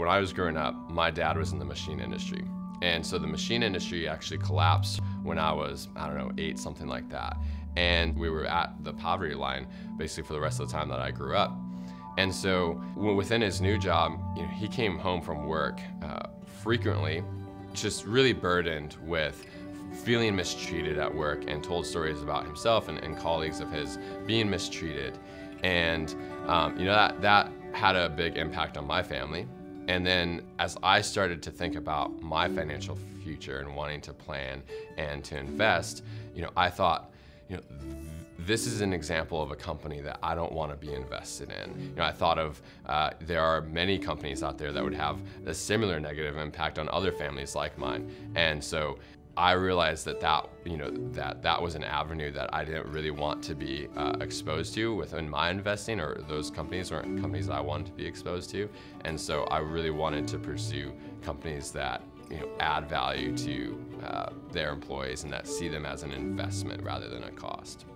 When I was growing up, my dad was in the machine industry. And so the machine industry actually collapsed when I was, I don't know, eight, something like that. And we were at the poverty line basically for the rest of the time that I grew up. And so within his new job, you know, he came home from work uh, frequently, just really burdened with feeling mistreated at work and told stories about himself and, and colleagues of his being mistreated. And um, you know that that had a big impact on my family and then as I started to think about my financial future and wanting to plan and to invest, you know, I thought, you know, this is an example of a company that I don't want to be invested in. You know, I thought of uh, there are many companies out there that would have a similar negative impact on other families like mine, and so I realized that that you know that that was an avenue that I didn't really want to be uh, exposed to within my investing, or those companies weren't companies that I wanted to be exposed to, and so I really wanted to pursue companies that you know add value to uh, their employees and that see them as an investment rather than a cost.